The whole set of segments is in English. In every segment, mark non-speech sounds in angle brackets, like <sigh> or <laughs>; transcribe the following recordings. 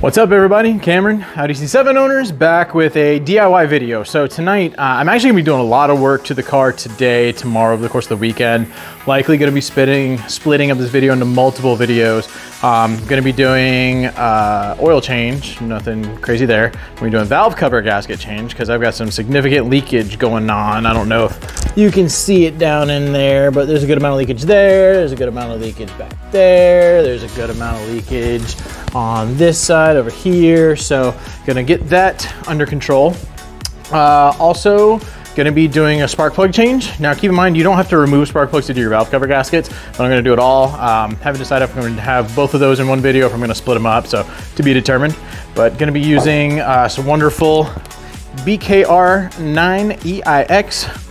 What's up everybody? Cameron, Audi C7 owners, back with a DIY video. So tonight, uh, I'm actually gonna be doing a lot of work to the car today, tomorrow, over the course of the weekend. Likely gonna be splitting, splitting up this video into multiple videos. Um, gonna be doing uh, oil change, nothing crazy there. We're doing valve cover gasket change because I've got some significant leakage going on. I don't know if you can see it down in there, but there's a good amount of leakage there. There's a good amount of leakage back there. There's a good amount of leakage on this side over here. So gonna get that under control. Uh, also, gonna be doing a spark plug change. Now keep in mind, you don't have to remove spark plugs to do your valve cover gaskets, but I'm gonna do it all. Um, haven't decided if I'm gonna have both of those in one video, if I'm gonna split them up, so to be determined. But gonna be using uh, some wonderful BKR 9EIX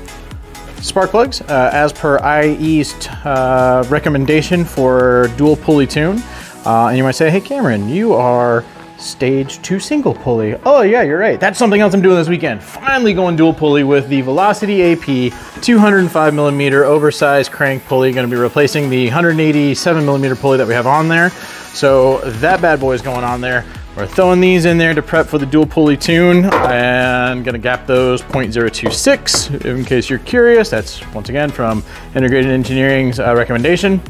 spark plugs uh, as per IE's uh, recommendation for dual pulley tune. Uh, and you might say, hey Cameron, you are stage two single pulley. Oh yeah, you're right. That's something else I'm doing this weekend. Finally going dual pulley with the Velocity AP 205 millimeter oversized crank pulley. Gonna be replacing the 187 millimeter pulley that we have on there. So that bad boy is going on there. We're throwing these in there to prep for the dual pulley tune and gonna gap those 0.026 in case you're curious. That's once again from Integrated Engineering's uh, recommendation.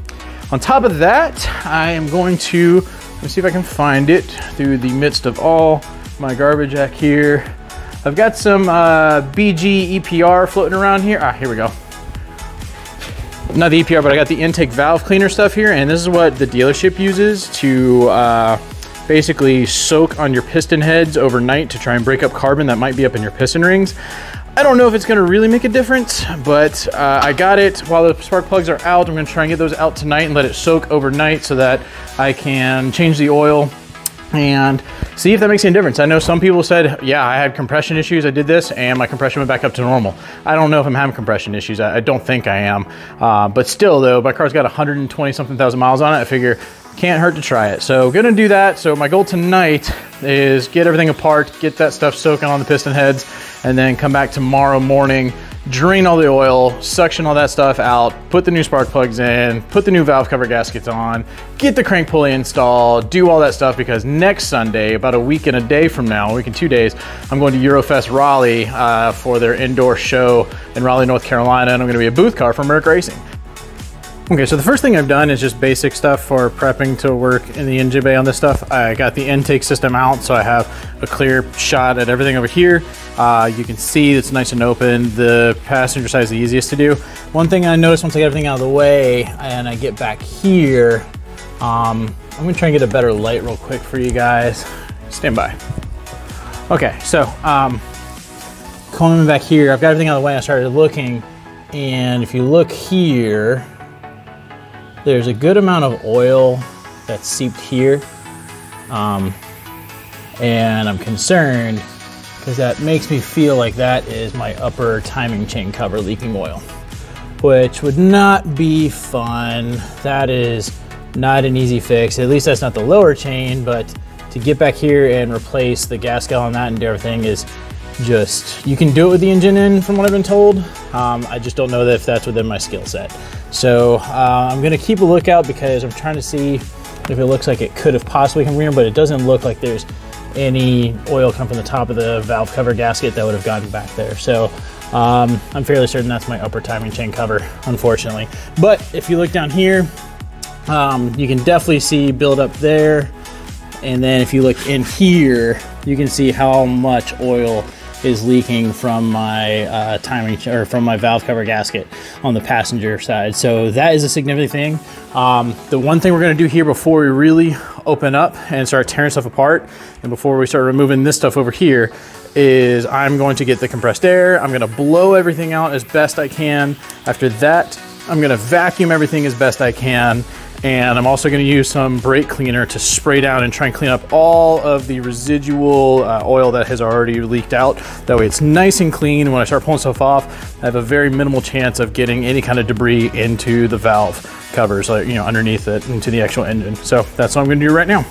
On top of that, I am going to, let's see if I can find it through the midst of all my garbage back here. I've got some uh, BG EPR floating around here. Ah, here we go. Not the EPR, but I got the intake valve cleaner stuff here, and this is what the dealership uses to uh, basically soak on your piston heads overnight to try and break up carbon that might be up in your piston rings. I don't know if it's gonna really make a difference, but uh, I got it while the spark plugs are out. I'm gonna try and get those out tonight and let it soak overnight so that I can change the oil and see if that makes any difference. I know some people said, yeah, I had compression issues. I did this and my compression went back up to normal. I don't know if I'm having compression issues. I, I don't think I am. Uh, but still though, my car's got 120 something thousand miles on it. I figure can't hurt to try it. So gonna do that. So my goal tonight is get everything apart, get that stuff soaking on the piston heads, and then come back tomorrow morning, drain all the oil, suction all that stuff out, put the new spark plugs in, put the new valve cover gaskets on, get the crank pulley installed, do all that stuff because next Sunday, about a week and a day from now, a week and two days, I'm going to Eurofest Raleigh uh, for their indoor show in Raleigh, North Carolina, and I'm gonna be a booth car for Merc Racing. Okay, so the first thing I've done is just basic stuff for prepping to work in the engine bay on this stuff. I got the intake system out, so I have a clear shot at everything over here. Uh, you can see it's nice and open. The passenger side is the easiest to do. One thing I noticed once I get everything out of the way and I get back here, um, I'm gonna try and get a better light real quick for you guys. Stand by. Okay, so um, coming back here, I've got everything out of the way. I started looking, and if you look here, there's a good amount of oil that's seeped here. Um, and I'm concerned because that makes me feel like that is my upper timing chain cover leaking oil, which would not be fun. That is not an easy fix. At least that's not the lower chain, but to get back here and replace the gasket on that and do everything is just, you can do it with the engine in from what I've been told. Um, I just don't know that if that's within my skill set. So uh, I'm gonna keep a lookout because I'm trying to see if it looks like it could have possibly come here, but it doesn't look like there's any oil come from the top of the valve cover gasket that would have gotten back there. So um, I'm fairly certain that's my upper timing chain cover, unfortunately. But if you look down here, um, you can definitely see build up there. And then if you look in here, you can see how much oil is leaking from my uh, timing or from my valve cover gasket on the passenger side. So that is a significant thing. Um, the one thing we're gonna do here before we really open up and start tearing stuff apart and before we start removing this stuff over here is I'm going to get the compressed air. I'm gonna blow everything out as best I can. After that, I'm gonna vacuum everything as best I can and I'm also gonna use some brake cleaner to spray down and try and clean up all of the residual uh, oil that has already leaked out. That way it's nice and clean. When I start pulling stuff off, I have a very minimal chance of getting any kind of debris into the valve covers, you know, underneath it, into the actual engine. So that's what I'm gonna do right now.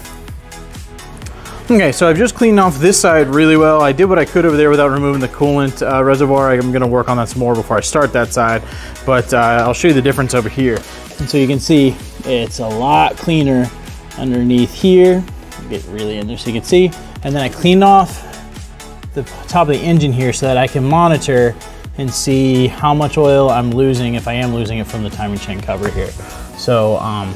Okay, so I've just cleaned off this side really well. I did what I could over there without removing the coolant uh, reservoir. I'm gonna work on that some more before I start that side, but uh, I'll show you the difference over here. And so you can see it's a lot cleaner underneath here get really in there so you can see. And then I cleaned off the top of the engine here so that I can monitor and see how much oil I'm losing if I am losing it from the timing chain cover here. So um,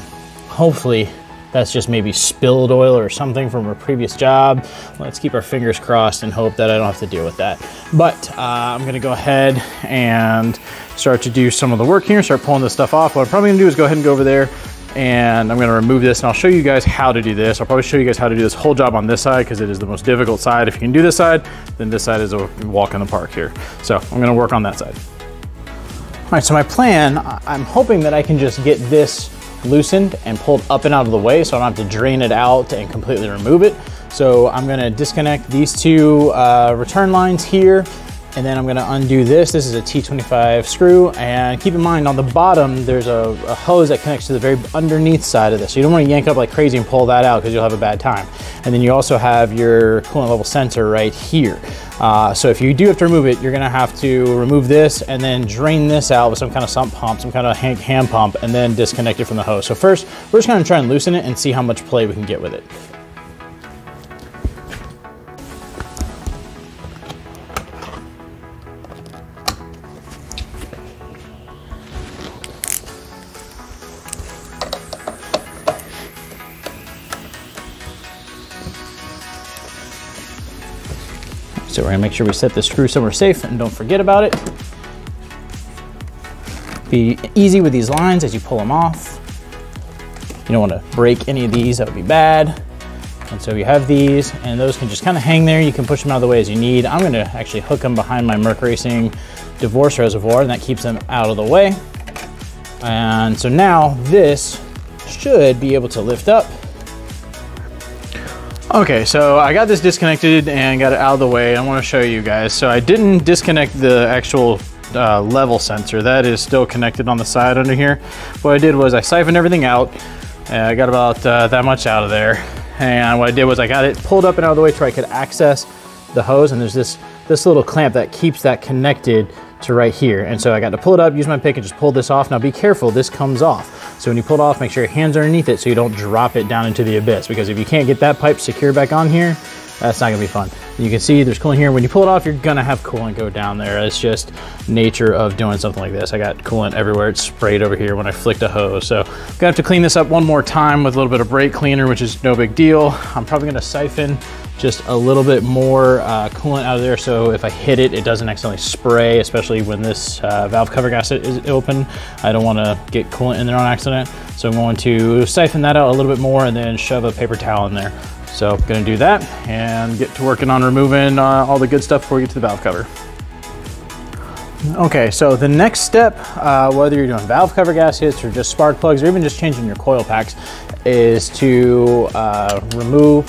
hopefully that's just maybe spilled oil or something from a previous job. Let's keep our fingers crossed and hope that I don't have to deal with that. But uh, I'm gonna go ahead and start to do some of the work here, start pulling this stuff off. What I'm probably gonna do is go ahead and go over there and I'm gonna remove this and I'll show you guys how to do this. I'll probably show you guys how to do this whole job on this side because it is the most difficult side. If you can do this side, then this side is a walk in the park here. So I'm gonna work on that side. All right, so my plan, I'm hoping that I can just get this loosened and pulled up and out of the way so I don't have to drain it out and completely remove it. So I'm gonna disconnect these two uh, return lines here and then I'm gonna undo this. This is a T25 screw and keep in mind on the bottom there's a, a, hose that connects to the very underneath side of this. So you don't wanna yank up like crazy and pull that out because you'll have a bad time. And then you also have your coolant level sensor right here. Uh, so if you do have to remove it, you're gonna have to remove this and then drain this out with some kind of sump pump, some kind of hand pump, and then disconnect it from the hose. So first, we're just gonna try and loosen it and see how much play we can get with it. We're gonna make sure we set the screw somewhere safe and don't forget about it. Be easy with these lines as you pull them off. You don't wanna break any of these, that would be bad. And so you have these, and those can just kind of hang there. You can push them out of the way as you need. I'm gonna actually hook them behind my Merc Racing divorce reservoir, and that keeps them out of the way. And so now this should be able to lift up Okay, so I got this disconnected and got it out of the way. I want to show you guys. So I didn't disconnect the actual uh, level sensor. That is still connected on the side under here. What I did was I siphoned everything out. And I got about uh, that much out of there. And what I did was I got it pulled up and out of the way so I could access the hose. And there's this, this little clamp that keeps that connected to right here. And so I got to pull it up, use my pick and just pull this off. Now be careful, this comes off. So when you pull it off, make sure your hands are underneath it so you don't drop it down into the abyss because if you can't get that pipe secure back on here, that's not gonna be fun. You can see there's coolant here. When you pull it off, you're gonna have coolant go down there. It's just nature of doing something like this. I got coolant everywhere. It's sprayed over here when I flicked a hose. So I'm gonna have to clean this up one more time with a little bit of brake cleaner, which is no big deal. I'm probably gonna siphon just a little bit more uh, coolant out of there so if I hit it, it doesn't accidentally spray, especially when this uh, valve cover gasket is open. I don't wanna get coolant in there on accident. So I'm going to siphon that out a little bit more and then shove a paper towel in there. So I'm gonna do that and get to working on removing uh, all the good stuff before we get to the valve cover. Okay, so the next step, uh, whether you're doing valve cover gaskets or just spark plugs or even just changing your coil packs, is to uh, remove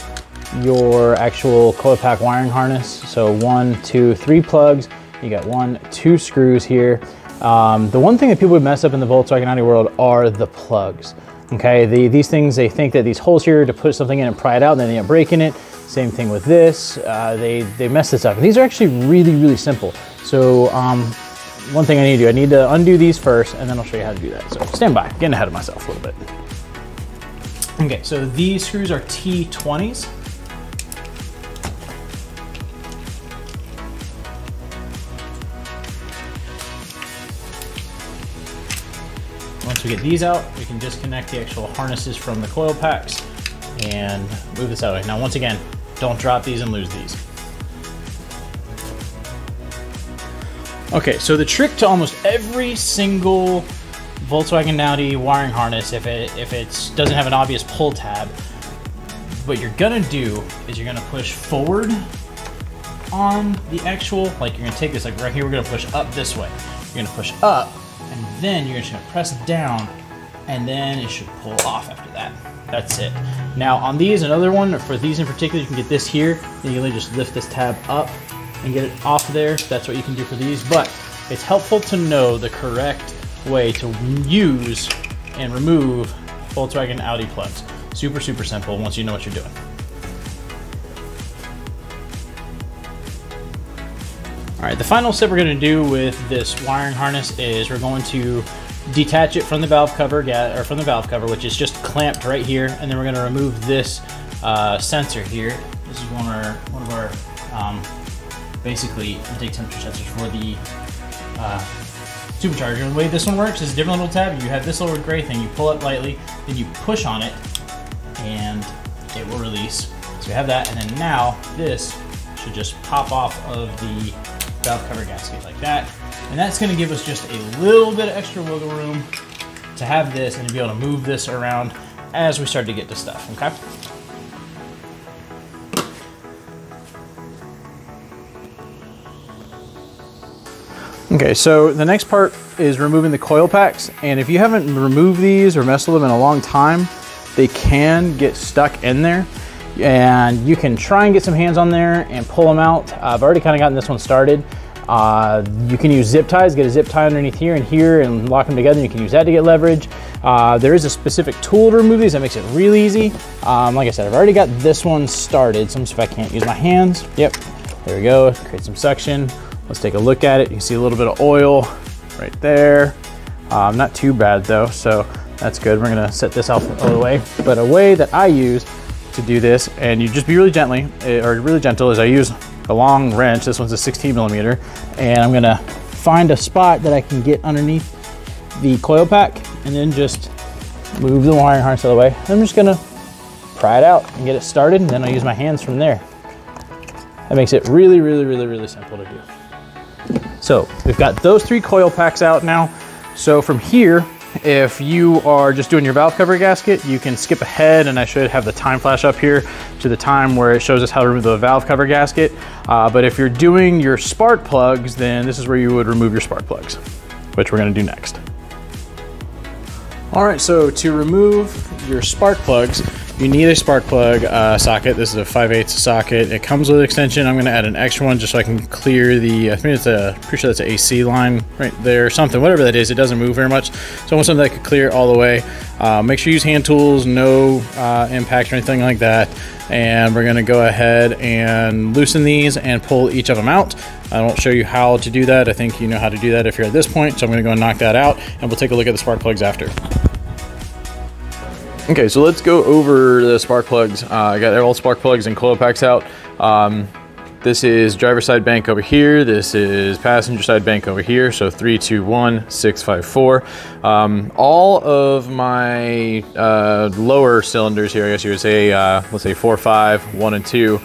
your actual coil pack wiring harness. So one, two, three plugs. You got one, two screws here. Um, the one thing that people would mess up in the Volkswagen Audi world are the plugs. Okay, the, these things, they think that these holes here to put something in and pry it out, and then they end up breaking it. Same thing with this, uh, they, they mess this up. And these are actually really, really simple. So um, one thing I need to do, I need to undo these first, and then I'll show you how to do that. So stand by, getting ahead of myself a little bit. Okay, so these screws are T20s. Once we get these out, we can disconnect the actual harnesses from the coil packs and move this out. Now, once again, don't drop these and lose these. Okay, so the trick to almost every single Volkswagen Audi wiring harness, if it if it doesn't have an obvious pull tab, what you're gonna do is you're gonna push forward on the actual, like you're gonna take this, like right here, we're gonna push up this way. You're gonna push up and then you're just gonna press down and then it should pull off after that. That's it. Now on these, another one, for these in particular, you can get this here, and you can just lift this tab up and get it off there. That's what you can do for these, but it's helpful to know the correct way to use and remove Volkswagen Audi plugs. Super, super simple once you know what you're doing. All right, the final step we're gonna do with this wiring harness is we're going to detach it from the valve cover, or from the valve cover, which is just clamped right here, and then we're gonna remove this uh, sensor here. This is one of our, one of our um, basically intake temperature sensors for the uh, supercharger. The way this one works is a different little tab. You have this little gray thing. You pull it lightly, then you push on it, and it will release. So you have that, and then now this should just pop off of the valve cover gasket like that. And that's gonna give us just a little bit of extra wiggle room to have this and to be able to move this around as we start to get to stuff, okay? Okay, so the next part is removing the coil packs. And if you haven't removed these or messed with them in a long time, they can get stuck in there. And you can try and get some hands on there and pull them out. I've already kind of gotten this one started. Uh, you can use zip ties, get a zip tie underneath here and here and lock them together. You can use that to get leverage. Uh, there is a specific tool to remove these that makes it real easy. Um, like I said, I've already got this one started. So if I can't use my hands. Yep, there we go, create some suction. Let's take a look at it. You can see a little bit of oil right there. Um, not too bad though, so that's good. We're gonna set this out of the way. But a way that I use to do this, and you just be really gently, eh, or really gentle, is I use a long wrench. This one's a 16 millimeter, and I'm gonna find a spot that I can get underneath the coil pack, and then just move the wiring harness out of the way. I'm just gonna pry it out and get it started, and then I'll use my hands from there. That makes it really, really, really, really simple to do. So we've got those three coil packs out now. So from here, if you are just doing your valve cover gasket, you can skip ahead and I should have the time flash up here to the time where it shows us how to remove the valve cover gasket. Uh, but if you're doing your spark plugs, then this is where you would remove your spark plugs, which we're gonna do next. All right, so to remove your spark plugs, you need a spark plug uh, socket. This is a 5 8 socket. It comes with an extension. I'm going to add an extra one just so I can clear the, I think it's a, pretty sure that's an AC line right there, something, whatever that is. It doesn't move very much. So I want something that could clear all the way. Uh, make sure you use hand tools, no uh, impact or anything like that. And we're going to go ahead and loosen these and pull each of them out. I won't show you how to do that. I think you know how to do that if you're at this point. So I'm going to go and knock that out and we'll take a look at the spark plugs after. Okay, so let's go over the spark plugs. Uh, I got all spark plugs and coil packs out. Um, this is driver side bank over here. This is passenger side bank over here. So three, two, one, six, five, four. Um, all of my uh, lower cylinders here, I guess you would say, uh, let's say four, five, one, and two.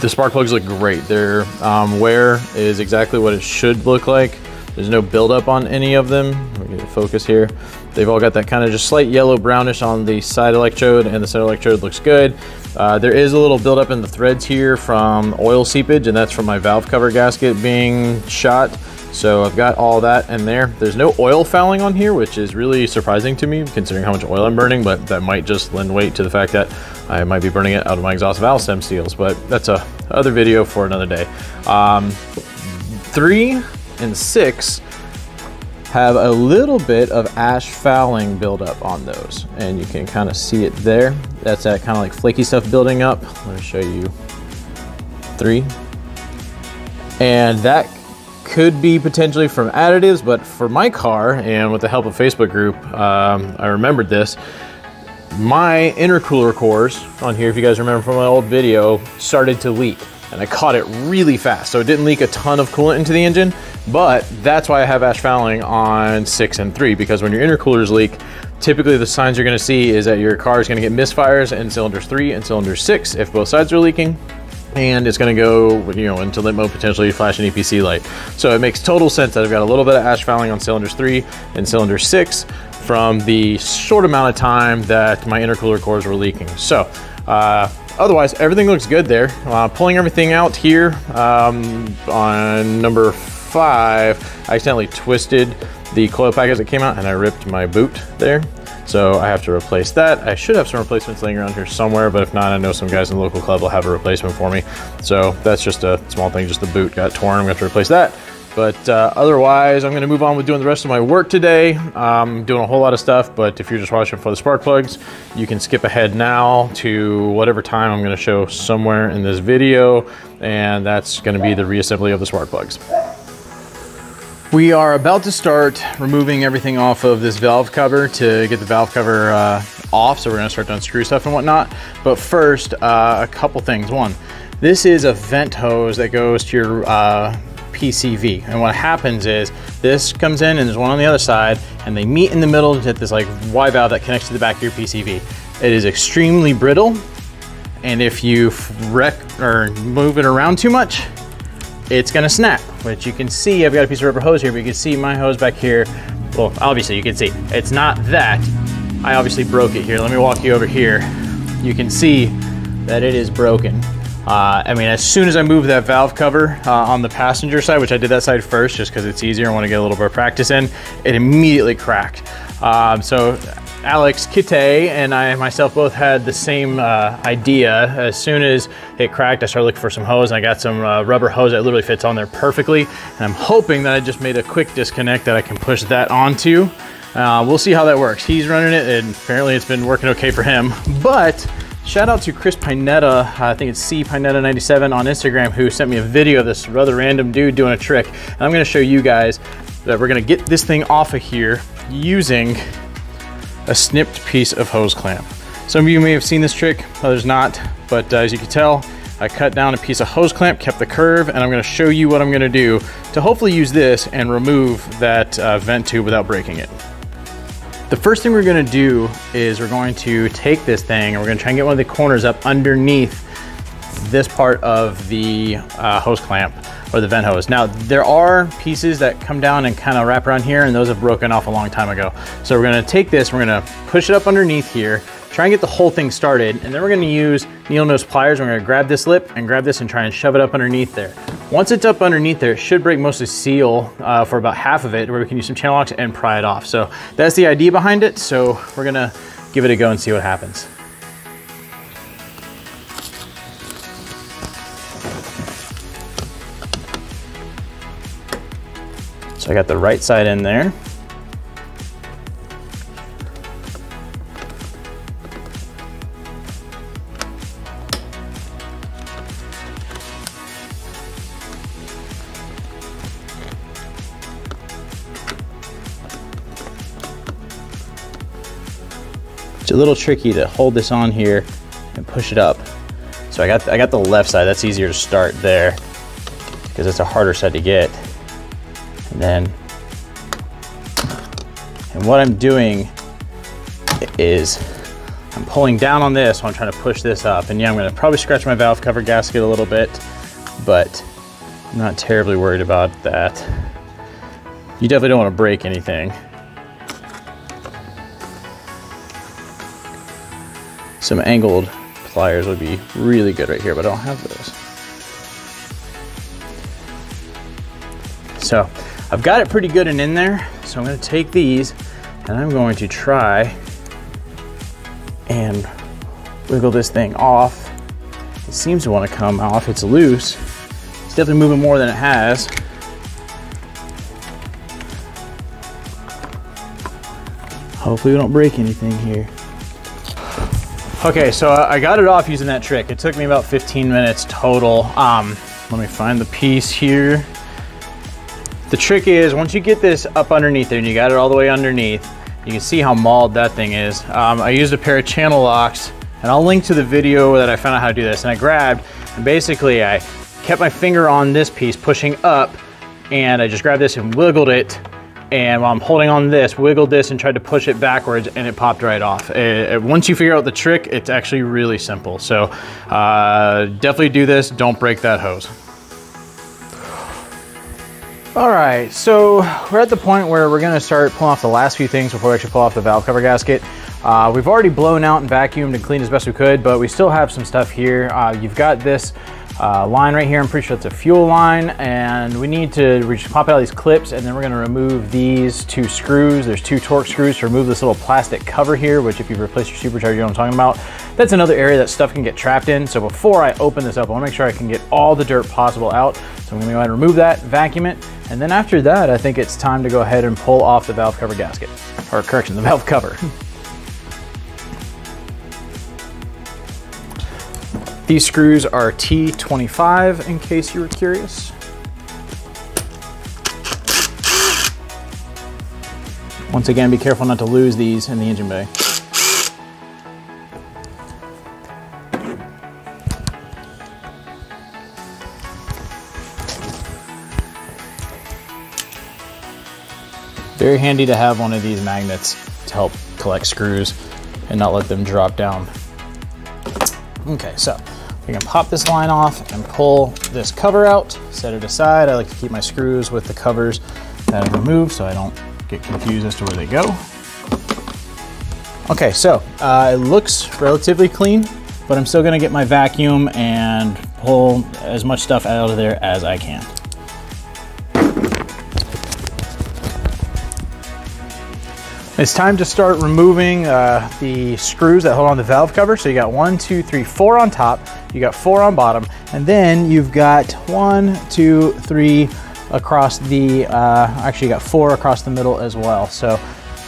The spark plugs look great. Their um, wear is exactly what it should look like. There's no buildup on any of them. Me get focus here. They've all got that kind of just slight yellow brownish on the side electrode and the center electrode looks good. Uh, there is a little buildup in the threads here from oil seepage and that's from my valve cover gasket being shot. So I've got all that in there. There's no oil fouling on here, which is really surprising to me considering how much oil I'm burning, but that might just lend weight to the fact that I might be burning it out of my exhaust valve stem seals, but that's a other video for another day. Um, three and six have a little bit of ash fouling buildup on those. And you can kind of see it there. That's that kind of like flaky stuff building up. Let me show you three. And that could be potentially from additives, but for my car, and with the help of Facebook group, um, I remembered this. My intercooler cores on here, if you guys remember from my old video, started to leak and I caught it really fast. So it didn't leak a ton of coolant into the engine, but that's why I have ash fouling on six and three, because when your intercoolers leak, typically the signs you're gonna see is that your car is gonna get misfires in cylinders three and cylinder six if both sides are leaking and it's going to go you know into limp mode potentially flash an EPC light so it makes total sense that I've got a little bit of ash fouling on cylinders 3 and cylinder 6 from the short amount of time that my intercooler cores were leaking so uh, otherwise, everything looks good there. Uh, pulling everything out here um, on number five, I accidentally twisted the coil pack as it came out and I ripped my boot there. So I have to replace that. I should have some replacements laying around here somewhere, but if not, I know some guys in the local club will have a replacement for me. So that's just a small thing, just the boot got torn. I'm gonna have to replace that. But uh, otherwise, I'm going to move on with doing the rest of my work today. I'm doing a whole lot of stuff, but if you're just watching for the spark plugs, you can skip ahead now to whatever time I'm going to show somewhere in this video, and that's going to be the reassembly of the spark plugs. We are about to start removing everything off of this valve cover to get the valve cover uh, off, so we're gonna start to unscrew stuff and whatnot. But first, uh, a couple things. One, this is a vent hose that goes to your uh, PCV. And what happens is this comes in and there's one on the other side and they meet in the middle to this like Y valve that connects to the back of your PCV. It is extremely brittle. And if you wreck or move it around too much, it's gonna snap, which you can see, I've got a piece of rubber hose here, but you can see my hose back here. Well, obviously you can see, it's not that. I obviously broke it here. Let me walk you over here. You can see that it is broken. Uh, I mean, as soon as I moved that valve cover uh, on the passenger side, which I did that side first just because it's easier, I want to get a little bit of practice in, it immediately cracked. Um, so Alex Kite and I myself both had the same uh, idea. As soon as it cracked, I started looking for some hose and I got some uh, rubber hose that literally fits on there perfectly. And I'm hoping that I just made a quick disconnect that I can push that onto. Uh, we'll see how that works. He's running it and apparently it's been working okay for him. But Shout out to Chris Pinetta, I think it's C Pinetta97 on Instagram, who sent me a video of this rather random dude doing a trick. And I'm gonna show you guys that we're gonna get this thing off of here using a snipped piece of hose clamp. Some of you may have seen this trick, others not, but uh, as you can tell, I cut down a piece of hose clamp, kept the curve, and I'm gonna show you what I'm gonna do to hopefully use this and remove that uh, vent tube without breaking it. The first thing we're gonna do is we're going to take this thing and we're gonna try and get one of the corners up underneath this part of the uh, hose clamp or the vent hose. Now, there are pieces that come down and kind of wrap around here and those have broken off a long time ago. So we're gonna take this, we're gonna push it up underneath here, try and get the whole thing started, and then we're gonna use needle nose pliers. We're gonna grab this lip and grab this and try and shove it up underneath there. Once it's up underneath there, it should break most of the seal uh, for about half of it, where we can use some channel locks and pry it off. So that's the idea behind it. So we're gonna give it a go and see what happens. I got the right side in there. It's a little tricky to hold this on here and push it up. So I got, I got the left side, that's easier to start there because it's a harder side to get. And then, and what I'm doing is I'm pulling down on this while I'm trying to push this up. And yeah, I'm gonna probably scratch my valve cover gasket a little bit, but I'm not terribly worried about that. You definitely don't wanna break anything. Some angled pliers would be really good right here, but I don't have those. So I've got it pretty good and in there. So I'm gonna take these and I'm going to try and wiggle this thing off. It seems to wanna come off, it's loose. It's definitely moving more than it has. Hopefully we don't break anything here. Okay, so I got it off using that trick. It took me about 15 minutes total. Um, let me find the piece here. The trick is once you get this up underneath there and you got it all the way underneath, you can see how mauled that thing is. Um, I used a pair of channel locks and I'll link to the video that I found out how to do this. And I grabbed and basically I kept my finger on this piece pushing up and I just grabbed this and wiggled it and while I'm holding on this, wiggled this and tried to push it backwards and it popped right off. It, it, once you figure out the trick, it's actually really simple. So uh, definitely do this, don't break that hose. All right, so we're at the point where we're gonna start pulling off the last few things before we actually pull off the valve cover gasket. Uh, we've already blown out and vacuumed and cleaned as best we could, but we still have some stuff here. Uh, you've got this uh, line right here. I'm pretty sure it's a fuel line and we need to we just pop out these clips and then we're gonna remove these two screws. There's two Torx screws to remove this little plastic cover here, which if you've replaced your supercharger, you know what I'm talking about. That's another area that stuff can get trapped in. So before I open this up, I wanna make sure I can get all the dirt possible out. So I'm gonna go ahead and remove that, vacuum it, and then after that, I think it's time to go ahead and pull off the valve cover gasket, or correction, the valve cover. <laughs> These screws are T25 in case you were curious. Once again, be careful not to lose these in the engine bay. Very handy to have one of these magnets to help collect screws and not let them drop down. Okay, so we can pop this line off and pull this cover out, set it aside. I like to keep my screws with the covers that I removed so I don't get confused as to where they go. Okay, so uh, it looks relatively clean, but I'm still gonna get my vacuum and pull as much stuff out of there as I can. It's time to start removing uh, the screws that hold on the valve cover. So you got one, two, three, four on top, you got four on bottom, and then you've got one, two, three across the, uh, actually you got four across the middle as well. So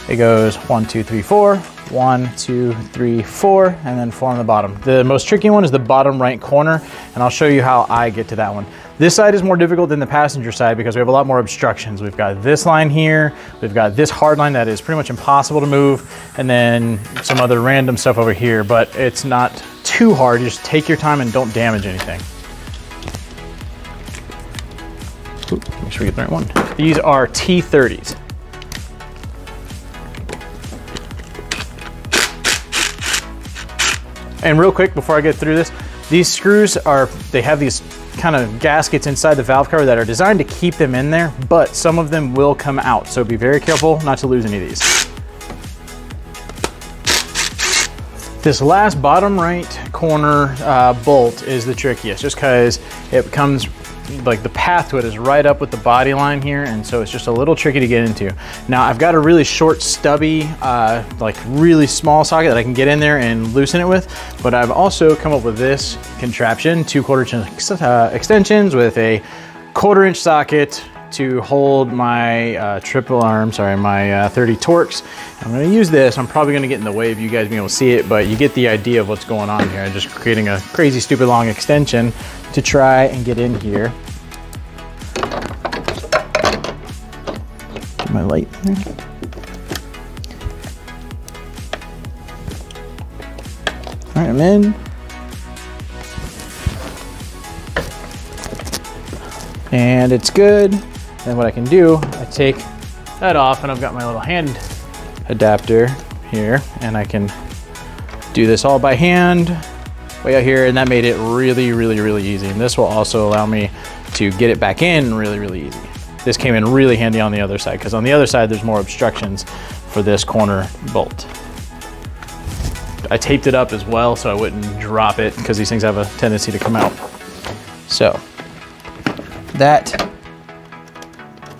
it goes one, two, three, four, one, two, three, four, and then four on the bottom. The most tricky one is the bottom right corner, and I'll show you how I get to that one. This side is more difficult than the passenger side because we have a lot more obstructions. We've got this line here, we've got this hard line that is pretty much impossible to move, and then some other random stuff over here, but it's not too hard. You just take your time and don't damage anything. Ooh, make sure we get the right one. These are T30s. And real quick, before I get through this, these screws are, they have these kind of gaskets inside the valve cover that are designed to keep them in there, but some of them will come out. So be very careful not to lose any of these. This last bottom right corner uh, bolt is the trickiest just because it comes like the path to it is right up with the body line here and so it's just a little tricky to get into. Now I've got a really short stubby uh, like really small socket that I can get in there and loosen it with but I've also come up with this contraption two quarter inch uh, extensions with a quarter inch socket to hold my uh, triple arm, sorry, my uh, 30 Torx. I'm gonna use this. I'm probably gonna get in the way of you guys being able to see it, but you get the idea of what's going on here. I'm just creating a crazy, stupid long extension to try and get in here. Get my light there. All right, I'm in. And it's good. Then what I can do, I take that off and I've got my little hand adapter here and I can do this all by hand way out here and that made it really, really, really easy. And this will also allow me to get it back in really, really easy. This came in really handy on the other side because on the other side there's more obstructions for this corner bolt. I taped it up as well so I wouldn't drop it because these things have a tendency to come out. So that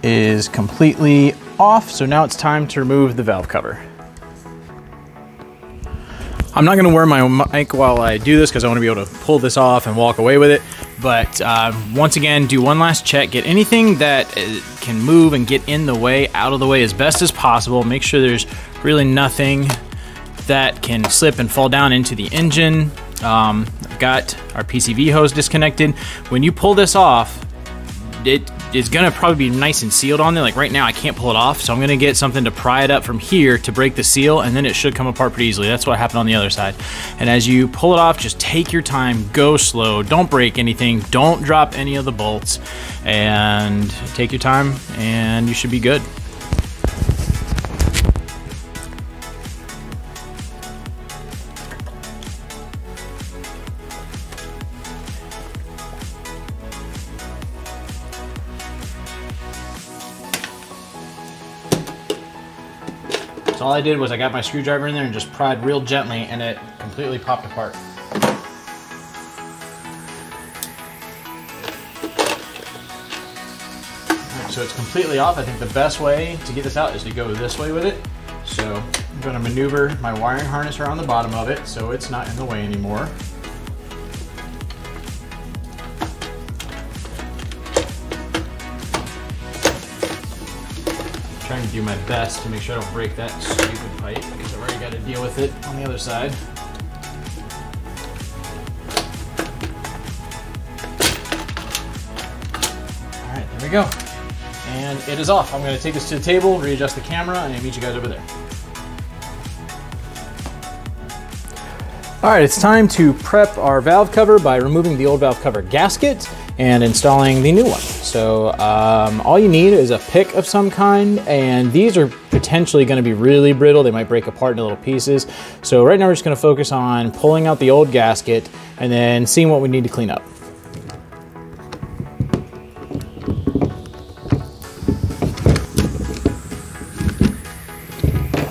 is completely off. So now it's time to remove the valve cover. I'm not gonna wear my mic while I do this because I wanna be able to pull this off and walk away with it. But uh, once again, do one last check. Get anything that uh, can move and get in the way out of the way as best as possible. Make sure there's really nothing that can slip and fall down into the engine. Um, I've got our PCV hose disconnected. When you pull this off, it is gonna probably be nice and sealed on there. Like right now I can't pull it off, so I'm gonna get something to pry it up from here to break the seal and then it should come apart pretty easily. That's what happened on the other side. And as you pull it off, just take your time, go slow, don't break anything, don't drop any of the bolts, and take your time and you should be good. All I did was I got my screwdriver in there and just pried real gently and it completely popped apart. so it's completely off. I think the best way to get this out is to go this way with it. So I'm gonna maneuver my wiring harness around the bottom of it so it's not in the way anymore. Trying to do my best to make sure I don't break that stupid pipe because I've already got to deal with it on the other side. All right, there we go. And it is off. I'm going to take this to the table, readjust the camera, and meet you guys over there. All right, it's time to prep our valve cover by removing the old valve cover gasket and installing the new one. So um, all you need is a pick of some kind, and these are potentially gonna be really brittle. They might break apart into little pieces. So right now we're just gonna focus on pulling out the old gasket and then seeing what we need to clean up.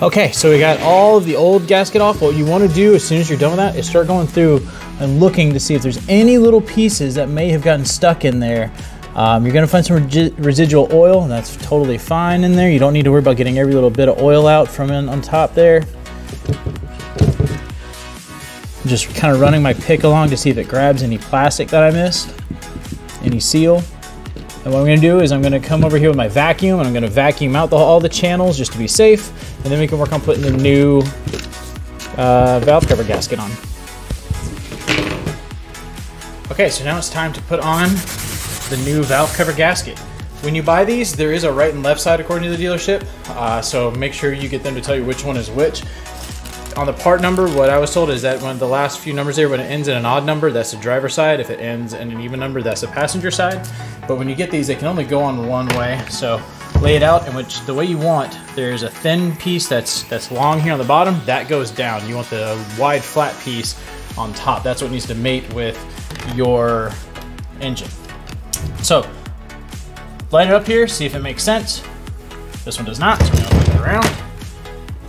Okay, so we got all of the old gasket off. What you wanna do as soon as you're done with that is start going through and looking to see if there's any little pieces that may have gotten stuck in there. Um, you're gonna find some residual oil, and that's totally fine in there. You don't need to worry about getting every little bit of oil out from in on top there. Just kind of running my pick along to see if it grabs any plastic that I missed, any seal. And what I'm gonna do is I'm gonna come over here with my vacuum and I'm gonna vacuum out the, all the channels just to be safe. And then we can work on putting the new uh, valve cover gasket on. Okay, so now it's time to put on the new valve cover gasket. When you buy these, there is a right and left side according to the dealership. Uh, so make sure you get them to tell you which one is which on the part number, what I was told is that when the last few numbers there, when it ends in an odd number, that's the driver side. If it ends in an even number, that's the passenger side. But when you get these, they can only go on one way. So lay it out in which the way you want, there's a thin piece that's that's long here on the bottom, that goes down. You want the wide flat piece on top. That's what needs to mate with your engine. So line it up here, see if it makes sense. This one does not, so we're gonna it around.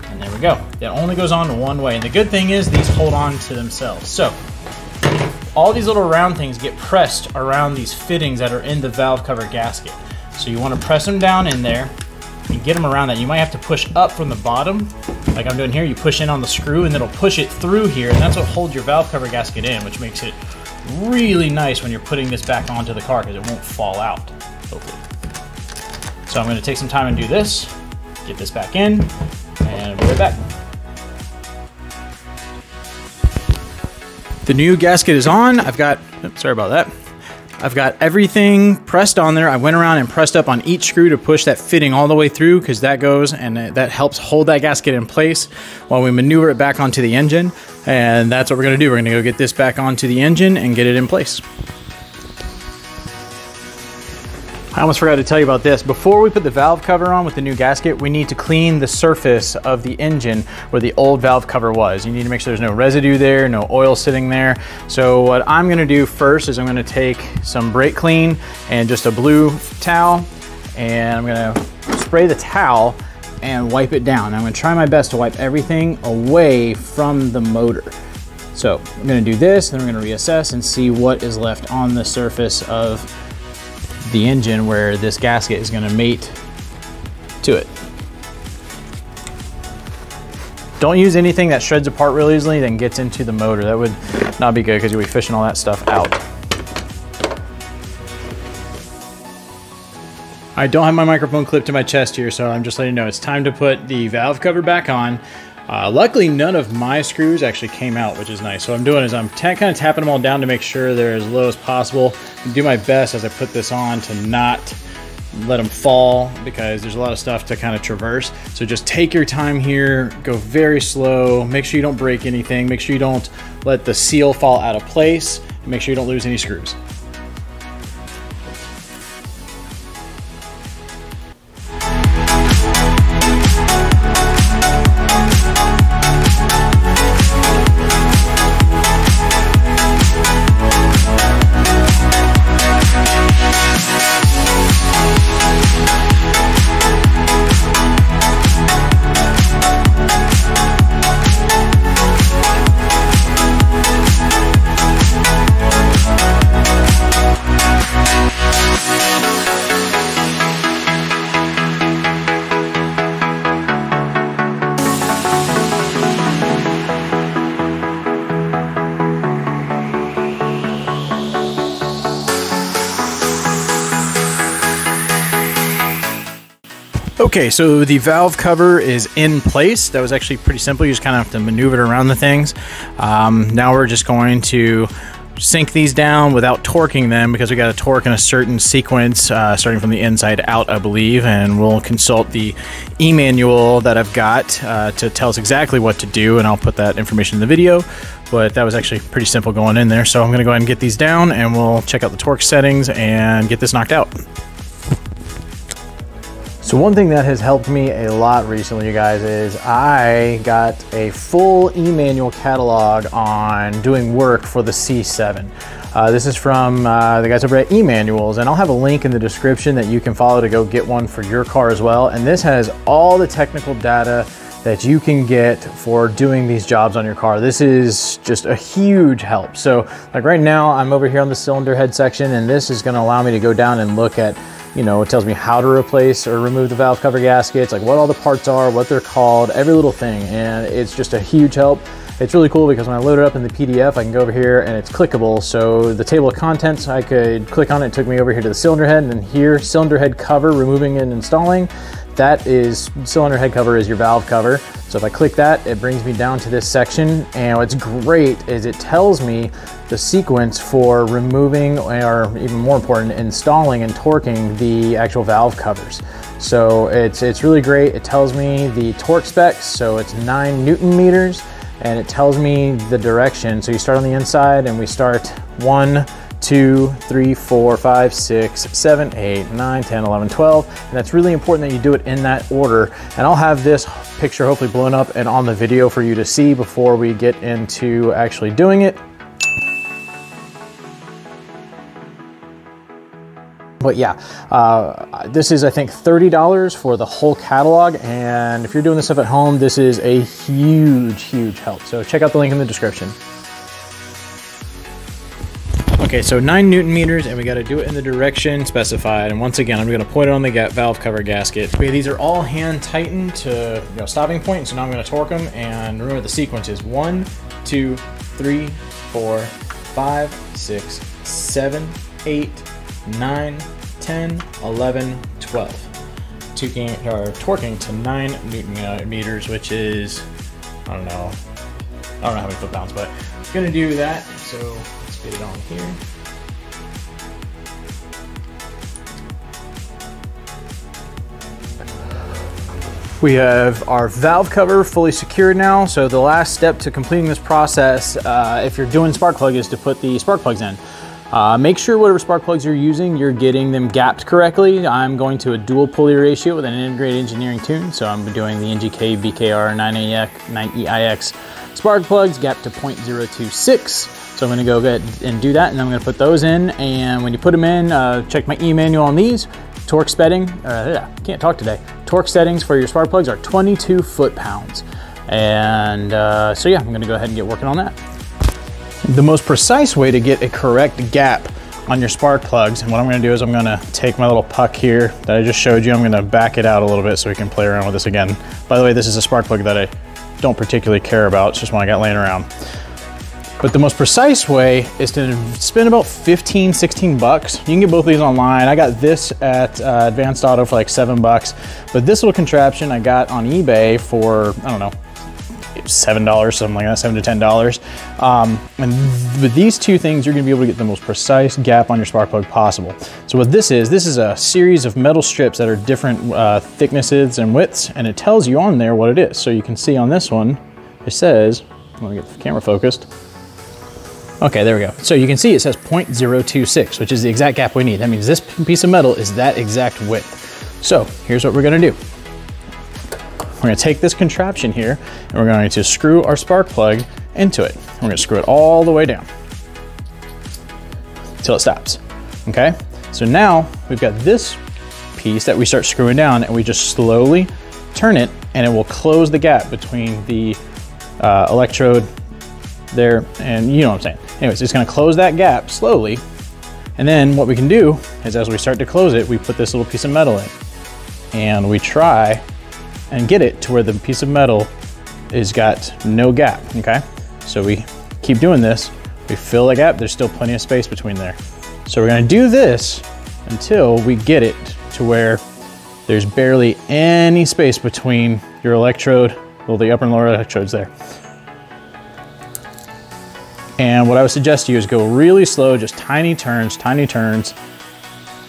And there we go. It only goes on one way. And the good thing is these hold on to themselves. So all these little round things get pressed around these fittings that are in the valve cover gasket. So you want to press them down in there and get them around that. You might have to push up from the bottom, like I'm doing here. You push in on the screw and it'll push it through here, and that's what holds your valve cover gasket in, which makes it really nice when you're putting this back onto the car because it won't fall out, hopefully. So I'm going to take some time and do this, get this back in, and be right back. The new gasket is on. I've got, oops, sorry about that. I've got everything pressed on there. I went around and pressed up on each screw to push that fitting all the way through because that goes and that helps hold that gasket in place while we maneuver it back onto the engine. And that's what we're gonna do. We're gonna go get this back onto the engine and get it in place. I almost forgot to tell you about this. Before we put the valve cover on with the new gasket, we need to clean the surface of the engine where the old valve cover was. You need to make sure there's no residue there, no oil sitting there. So what I'm gonna do first is I'm gonna take some brake clean and just a blue towel, and I'm gonna spray the towel and wipe it down. I'm gonna try my best to wipe everything away from the motor. So I'm gonna do this, then we're gonna reassess and see what is left on the surface of the engine where this gasket is gonna mate to it. Don't use anything that shreds apart really easily then gets into the motor. That would not be good because you'll be fishing all that stuff out. I don't have my microphone clipped to my chest here, so I'm just letting you know it's time to put the valve cover back on. Uh, luckily, none of my screws actually came out, which is nice. So what I'm doing is I'm kind of tapping them all down to make sure they're as low as possible. do my best as I put this on to not let them fall because there's a lot of stuff to kind of traverse. So just take your time here, go very slow, make sure you don't break anything, make sure you don't let the seal fall out of place, make sure you don't lose any screws. Okay, so the valve cover is in place. That was actually pretty simple. You just kind of have to maneuver it around the things. Um, now we're just going to sink these down without torquing them because we got to torque in a certain sequence uh, starting from the inside out I believe and we'll consult the e-manual that I've got uh, to tell us exactly what to do and I'll put that information in the video but that was actually pretty simple going in there so I'm gonna go ahead and get these down and we'll check out the torque settings and get this knocked out. So one thing that has helped me a lot recently, you guys, is I got a full e-manual catalog on doing work for the C7. Uh, this is from uh, the guys over at eManuals, and I'll have a link in the description that you can follow to go get one for your car as well. And this has all the technical data that you can get for doing these jobs on your car. This is just a huge help. So like right now, I'm over here on the cylinder head section, and this is gonna allow me to go down and look at you know, it tells me how to replace or remove the valve cover gaskets, like what all the parts are, what they're called, every little thing. And it's just a huge help. It's really cool because when I load it up in the PDF, I can go over here and it's clickable. So the table of contents, I could click on it, it took me over here to the cylinder head and then here, cylinder head cover, removing and installing. That is, cylinder head cover is your valve cover. So if I click that, it brings me down to this section. And what's great is it tells me the sequence for removing, or even more important, installing and torquing the actual valve covers. So it's, it's really great. It tells me the torque specs, so it's nine Newton meters, and it tells me the direction. So you start on the inside and we start one, two, three, four, five, six, seven, eight, nine, 10, 11, 12. And that's really important that you do it in that order. And I'll have this picture hopefully blown up and on the video for you to see before we get into actually doing it. But yeah, uh, this is, I think, $30 for the whole catalog. And if you're doing this stuff at home, this is a huge, huge help. So check out the link in the description. Okay, so nine Newton meters, and we got to do it in the direction specified. And once again, I'm going to point it on the valve cover gasket. Okay, these are all hand tightened to you know, stopping point, so now I'm going to torque them. And remember the sequence is one, two, three, four, five, six, seven, eight, 9, 10, 11, 12. Tuking, or torquing to 9 newton uh, meters, which is, I don't know, I don't know how many foot pounds, but it's to do that. So let's get it on here. We have our valve cover fully secured now. So the last step to completing this process, uh, if you're doing spark plug, is to put the spark plugs in. Uh, make sure whatever spark plugs you're using, you're getting them gapped correctly. I'm going to a dual pulley ratio with an integrated engineering tune. So I'm doing the NGK BKR 9AX, 9EIX spark plugs gapped to 0.026. So I'm gonna go ahead and do that and I'm gonna put those in and when you put them in, uh, check my e-manual on these. Torque setting, uh, can't talk today. Torque settings for your spark plugs are 22 foot-pounds. And uh, so yeah, I'm gonna go ahead and get working on that. The most precise way to get a correct gap on your spark plugs, and what I'm gonna do is I'm gonna take my little puck here that I just showed you, I'm gonna back it out a little bit so we can play around with this again. By the way, this is a spark plug that I don't particularly care about, it's just one I got laying around. But the most precise way is to spend about 15, 16 bucks. You can get both of these online. I got this at uh, Advanced Auto for like seven bucks. But this little contraption I got on eBay for, I don't know, seven dollars, something like that, seven to ten dollars. Um, and with these two things, you're gonna be able to get the most precise gap on your spark plug possible. So what this is, this is a series of metal strips that are different uh, thicknesses and widths, and it tells you on there what it is. So you can see on this one, it says, I'm gonna get the camera focused, Okay, there we go. So you can see it says 0.026, which is the exact gap we need. That means this piece of metal is that exact width. So here's what we're gonna do. We're gonna take this contraption here and we're going to screw our spark plug into it. We're gonna screw it all the way down until it stops, okay? So now we've got this piece that we start screwing down and we just slowly turn it and it will close the gap between the uh, electrode there and you know what I'm saying. Anyways, it's gonna close that gap slowly. And then what we can do is as we start to close it, we put this little piece of metal in and we try and get it to where the piece of metal is got no gap, okay? So we keep doing this, we fill the gap, there's still plenty of space between there. So we're gonna do this until we get it to where there's barely any space between your electrode, well, the upper and lower electrodes there. And what I would suggest to you is go really slow, just tiny turns, tiny turns,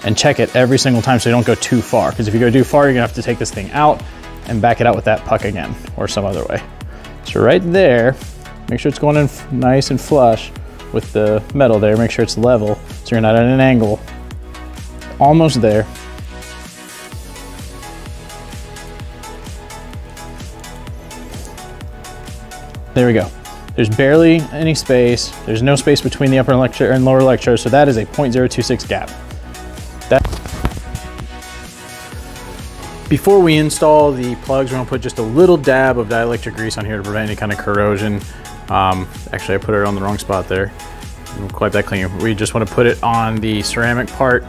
and check it every single time so you don't go too far. Because if you go too far, you're gonna have to take this thing out and back it out with that puck again or some other way. So right there, make sure it's going in nice and flush with the metal there. Make sure it's level so you're not at an angle. Almost there. There we go. There's barely any space. There's no space between the upper electrode and lower electrode, so that is a 0.026 gap. That Before we install the plugs, we're gonna put just a little dab of dielectric grease on here to prevent any kind of corrosion. Um, actually, I put it on the wrong spot there. Quite that clean. We just wanna put it on the ceramic part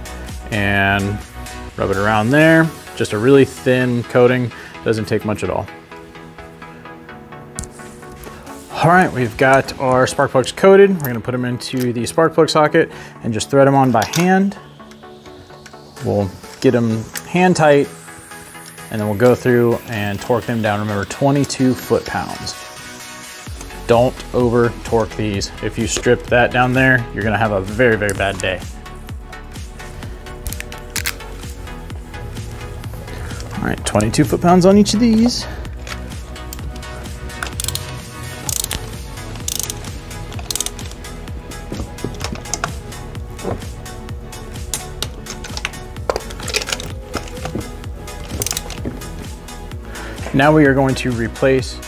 and rub it around there. Just a really thin coating, doesn't take much at all. All right, we've got our spark plugs coated. We're gonna put them into the spark plug socket and just thread them on by hand. We'll get them hand tight and then we'll go through and torque them down. Remember, 22 foot-pounds. Don't over torque these. If you strip that down there, you're gonna have a very, very bad day. All right, 22 foot-pounds on each of these. Now we are going to replace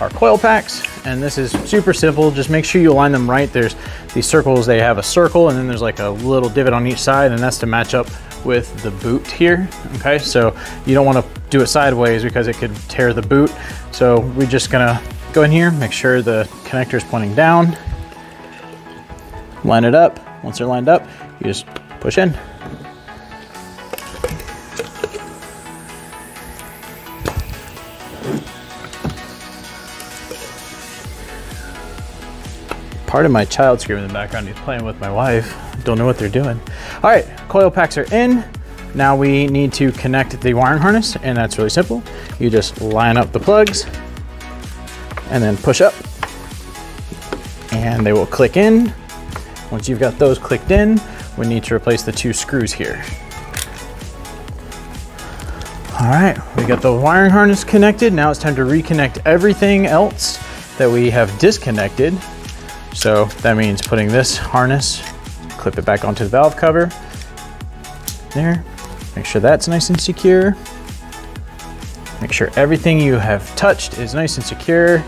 our coil packs and this is super simple. Just make sure you align them right. There's these circles, they have a circle and then there's like a little divot on each side and that's to match up with the boot here, okay? So you don't wanna do it sideways because it could tear the boot. So we're just gonna go in here, make sure the connector is pointing down, line it up. Once they're lined up, you just push in. Part of my child screaming in the background. He's playing with my wife. Don't know what they're doing. All right, coil packs are in. Now we need to connect the wiring harness and that's really simple. You just line up the plugs and then push up and they will click in. Once you've got those clicked in, we need to replace the two screws here. All right, we got the wiring harness connected. Now it's time to reconnect everything else that we have disconnected so that means putting this harness, clip it back onto the valve cover. There, make sure that's nice and secure. Make sure everything you have touched is nice and secure.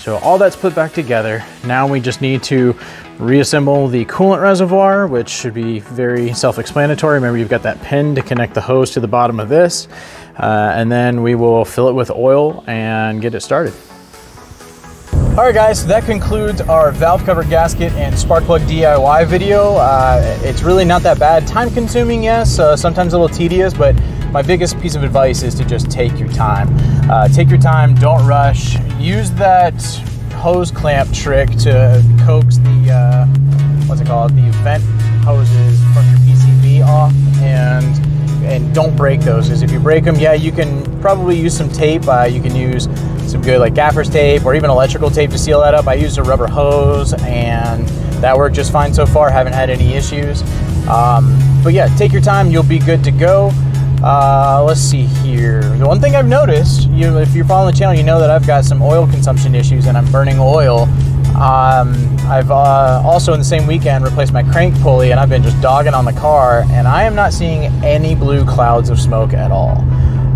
So all that's put back together. Now we just need to reassemble the coolant reservoir, which should be very self-explanatory. Remember, you've got that pin to connect the hose to the bottom of this. Uh, and then we will fill it with oil and get it started. All right, guys, so that concludes our valve cover gasket and spark plug DIY video. Uh, it's really not that bad. Time consuming, yes, uh, sometimes a little tedious, but my biggest piece of advice is to just take your time. Uh, take your time, don't rush. Use that hose clamp trick to coax the, uh, what's it called, the vent hoses from your PCV off and and don't break those because if you break them, yeah, you can probably use some tape. Uh, you can use some good like gaffer's tape or even electrical tape to seal that up. I used a rubber hose and that worked just fine so far. Haven't had any issues. Um, but yeah, take your time. You'll be good to go. Uh, let's see here. The one thing I've noticed, you if you're following the channel, you know that I've got some oil consumption issues and I'm burning oil um, I've uh, also in the same weekend replaced my crank pulley and I've been just dogging on the car and I am not seeing any blue clouds of smoke at all.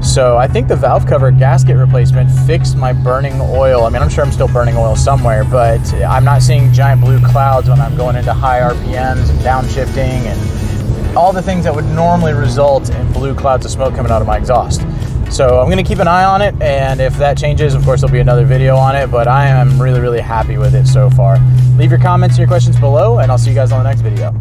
So I think the valve cover gasket replacement fixed my burning oil. I mean, I'm sure I'm still burning oil somewhere, but I'm not seeing giant blue clouds when I'm going into high RPMs and downshifting and all the things that would normally result in blue clouds of smoke coming out of my exhaust. So I'm gonna keep an eye on it, and if that changes, of course, there'll be another video on it, but I am really, really happy with it so far. Leave your comments and your questions below, and I'll see you guys on the next video.